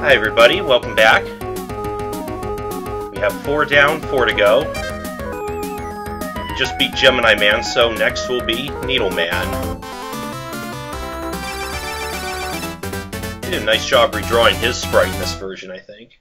Hi everybody, welcome back. We have four down, four to go. Just beat Gemini Man, so next will be Needle Man. He did a nice job redrawing his sprite in this version, I think.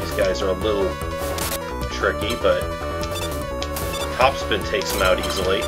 These guys are a little tricky, but Topspin takes him out easily.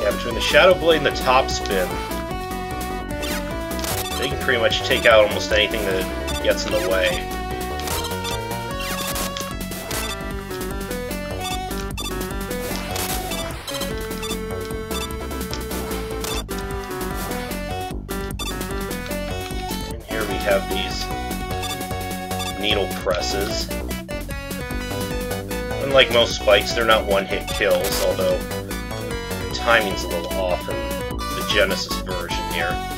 Yeah, between the Shadow Blade and the Topspin, they can pretty much take out almost anything that gets in the way. And here we have these needle presses. Unlike most spikes, they're not one-hit kills, although the timing's a little off in the Genesis version here.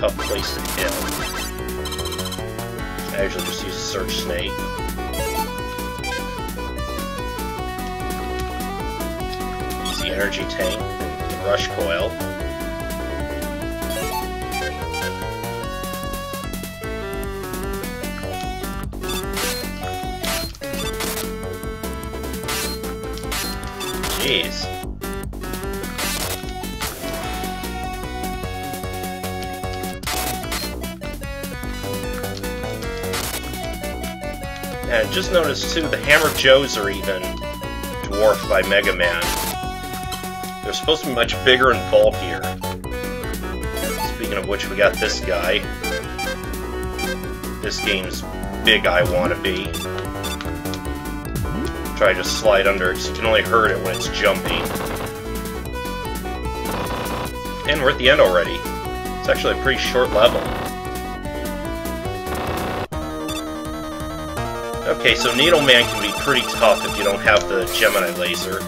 Tough place to hit. I usually just use Search Snake. Use the Energy Tank, the Rush Coil. Jeez. And just noticed too, the Hammer Joes are even dwarfed by Mega Man. They're supposed to be much bigger and bulkier. Speaking of which, we got this guy. This game's big I wanna be. Try to slide under it, you can only hurt it when it's jumping. And we're at the end already. It's actually a pretty short level. Okay, so Needleman can be pretty tough if you don't have the Gemini laser.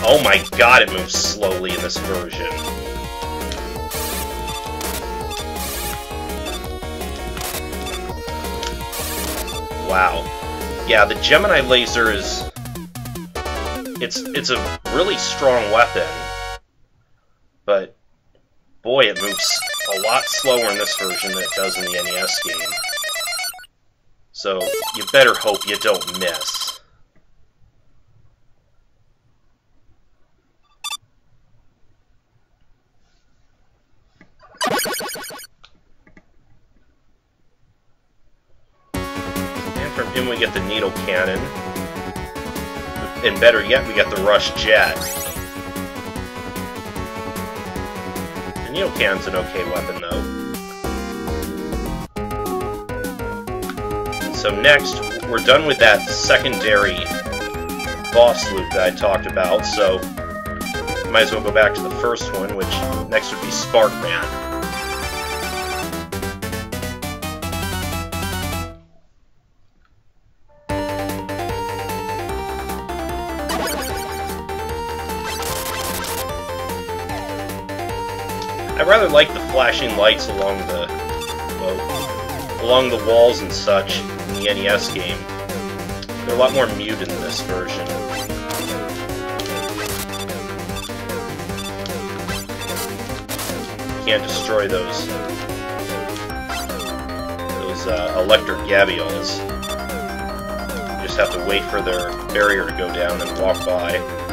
Oh my god, it moves slowly in this version. Wow. Yeah, the Gemini laser is... It's, it's a really strong weapon. But, boy, it moves a lot slower in this version than it does in the NES game. So, you better hope you don't miss. And from him we get the Needle Cannon. And better yet, we get the Rush Jet. The Needle Cannon's an okay weapon, though. So next, we're done with that secondary boss loop that I talked about, so might as well go back to the first one, which next would be Sparkman. I rather like the flashing lights along the along the walls and such in the NES game. They're a lot more muted in this version. Can't destroy those those uh, electric Gabyoalls. You just have to wait for their barrier to go down and walk by.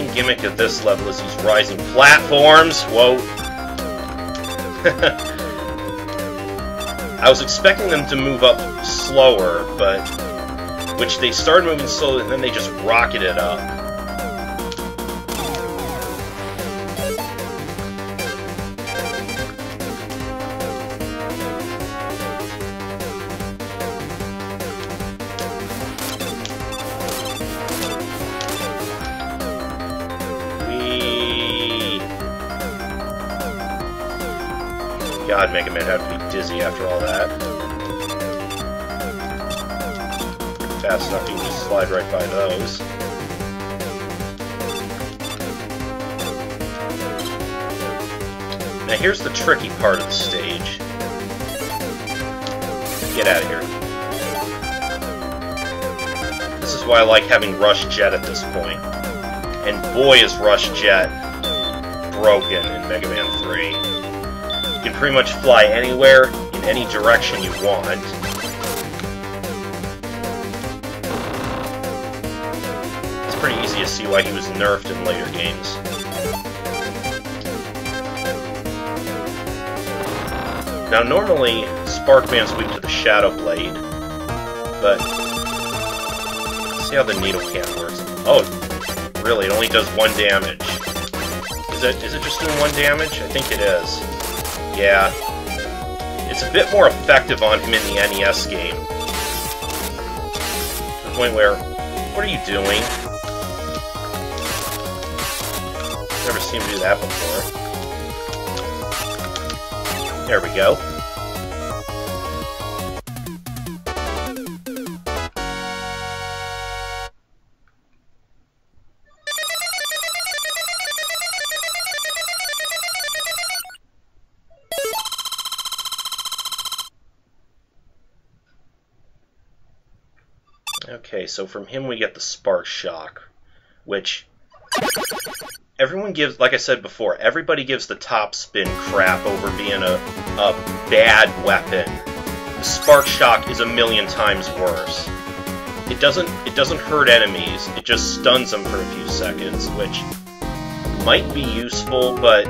Main gimmick at this level is these rising platforms. Whoa. I was expecting them to move up slower, but... Which they started moving slowly, and then they just rocketed up. God, Mega Man had to be dizzy after all that. Fast enough you just slide right by those. Now here's the tricky part of the stage. Get out of here. This is why I like having Rush Jet at this point. And boy is Rush Jet broken in Mega Man 3. You can pretty much fly anywhere, in any direction you want. It's pretty easy to see why he was nerfed in later games. Now, normally, Sparkman's weak to the Shadow Blade, but see how the needle cannon works. Oh, really? It only does one damage. Is it? Is it just doing one damage? I think it is. Yeah. It's a bit more effective on him in the NES game. To the point where, what are you doing? Never seen him do that before. There we go. Okay, so from him we get the Spark Shock, which everyone gives, like I said before, everybody gives the top spin crap over being a, a bad weapon. The Spark Shock is a million times worse. It doesn't it doesn't hurt enemies, it just stuns them for a few seconds, which might be useful, but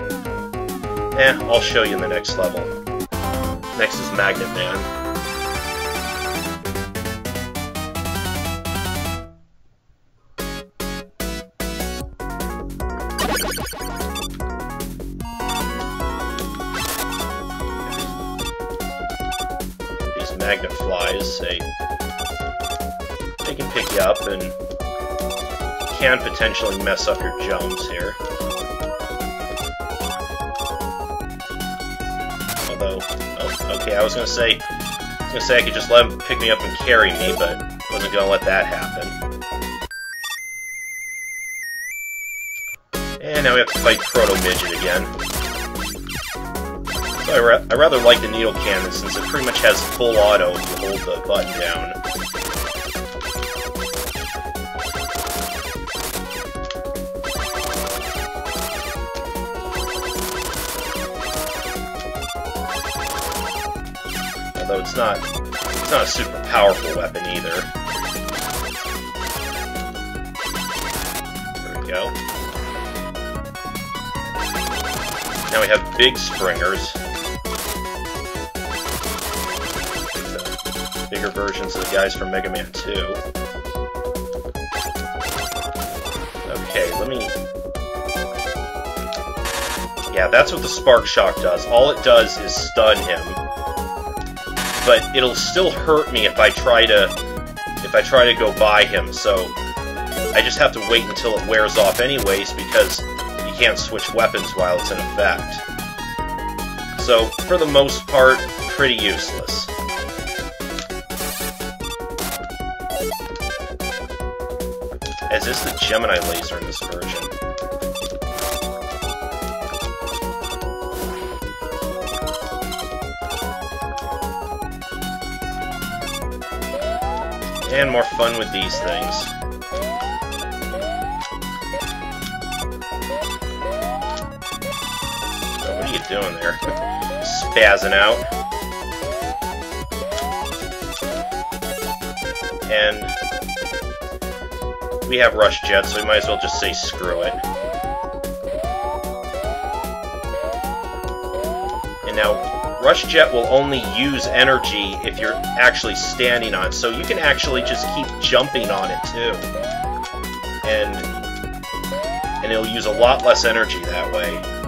eh, I'll show you in the next level. Next is Magnet Man. Up and can potentially mess up your jumps here. Although, oh, okay, I was gonna say, I was gonna say I could just let him pick me up and carry me, but wasn't gonna let that happen. And now we have to fight Proto Midget again. I, ra I rather like the needle cannon since it pretty much has full auto if you hold the button down. Although it's not, it's not a super powerful weapon either. There we go. Now we have big springers. bigger versions of the guys from Mega Man 2. Okay, let me... Yeah, that's what the Spark Shock does. All it does is stun him. But it'll still hurt me if I try to... if I try to go by him, so... I just have to wait until it wears off anyways, because you can't switch weapons while it's in effect. So, for the most part, pretty useless. As is the Gemini laser in this version. And more fun with these things. What are you doing there? Spazzing out. And we have Rush Jet, so we might as well just say screw it. Now, Rush Jet will only use energy if you're actually standing on it, so you can actually just keep jumping on it too. And, and it'll use a lot less energy that way.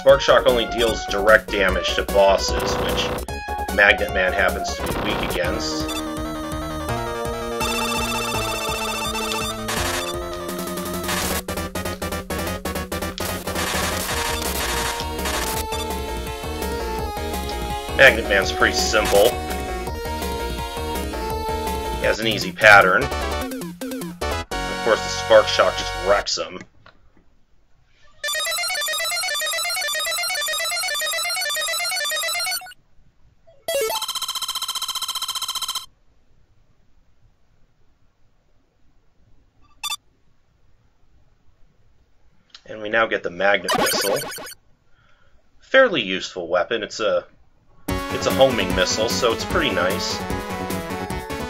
Spark Shock only deals direct damage to bosses, which Magnet Man happens to be weak against. Magnet Man's pretty simple. He has an easy pattern. Of course, the Spark Shock just wrecks him. Now get the Magnet Missile. Fairly useful weapon. It's a it's a homing missile, so it's pretty nice.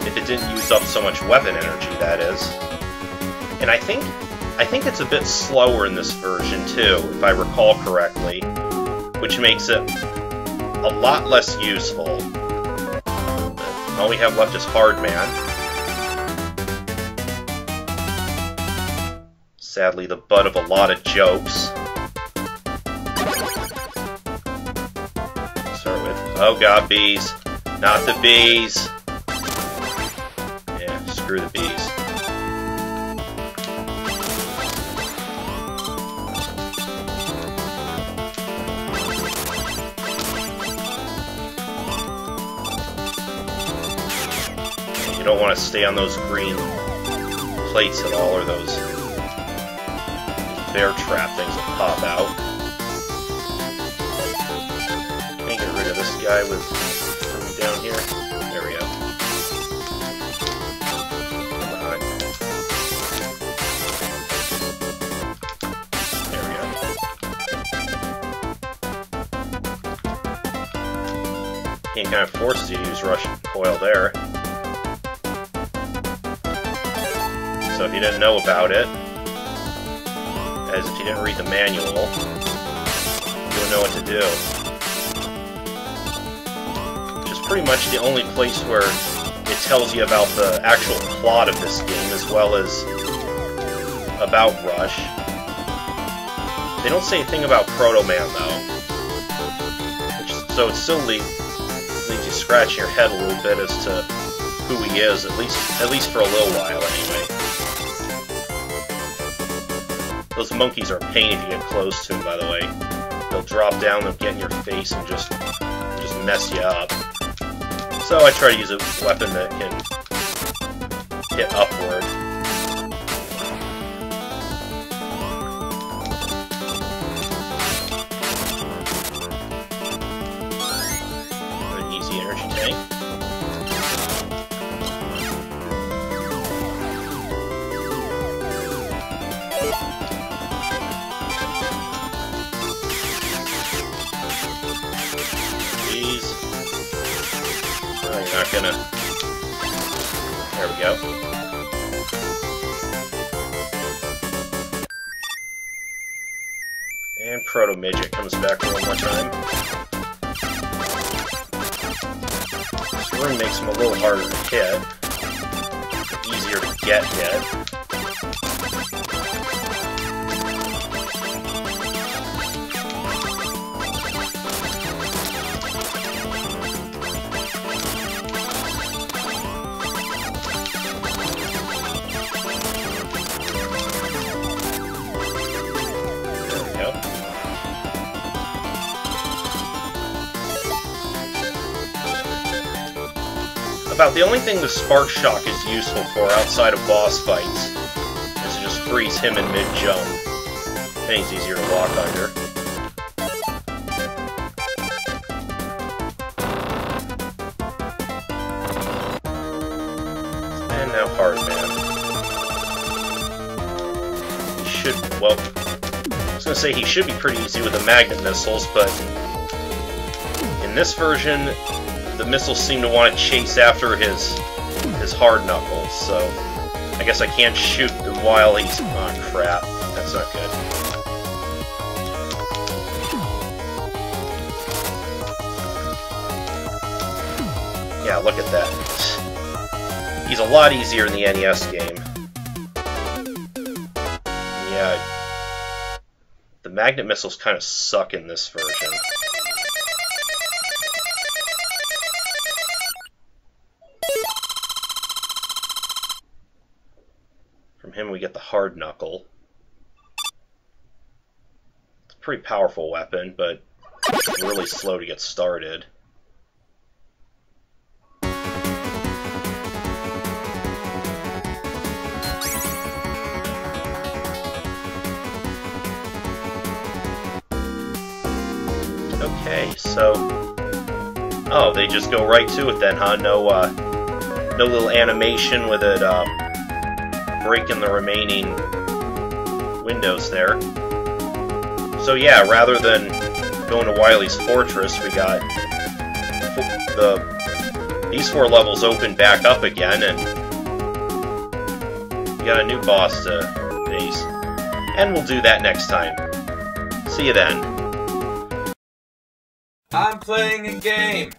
If it didn't use up so much weapon energy, that is. And I think I think it's a bit slower in this version too, if I recall correctly, which makes it a lot less useful. All we have left is Hard Sadly, the butt of a lot of jokes. Start with, oh god, bees. Not the bees. Yeah, screw the bees. You don't want to stay on those green plates at all, or those bear trap things that pop out. Can I get rid of this guy with down here? There we go. Come on. There we go. He kind of forces you to use Rush Coil there. So if you didn't know about it, as if you didn't read the manual, you don't know what to do. Which is pretty much the only place where it tells you about the actual plot of this game, as well as about Rush. They don't say a thing about Proto Man, though. Which, so it still leaves, leaves you scratching your head a little bit as to who he is, at least at least for a little while, anyway. Those monkeys are a pain if you get close to them, by the way. They'll drop down, they'll get in your face and just just mess you up. So I try to use a weapon that can hit upward. Easy energy tank. And Proto Midget comes back one more time. This room makes him a little harder to hit. Easier to get hit. About the only thing the Spark Shock is useful for outside of boss fights is to just freeze him in mid-jump. And he's easier to walk under. And now Hard Man. He should, well, I was gonna say he should be pretty easy with the magnet missiles, but in this version, the missiles seem to want to chase after his his hard knuckles, so I guess I can't shoot them while he's... Oh, crap. That's not good. Yeah, look at that. He's a lot easier in the NES game. Yeah. The magnet missiles kind of suck in this version. From him we get the hard knuckle. It's a pretty powerful weapon, but really slow to get started. Okay, so... Oh, they just go right to it then, huh? No, uh, no little animation with it, um, breaking the remaining windows there. So yeah, rather than going to Wily's Fortress, we got the these four levels open back up again, and we got a new boss to face. And we'll do that next time. See you then. I'm playing a game.